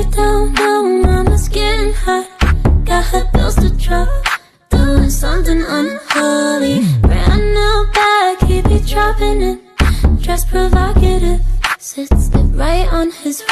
you down, no, mama's getting hot. Got her bills to drop, doing something unholy. Brand new bag, he be dropping it. Dress provocative, sits it right on his.